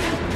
you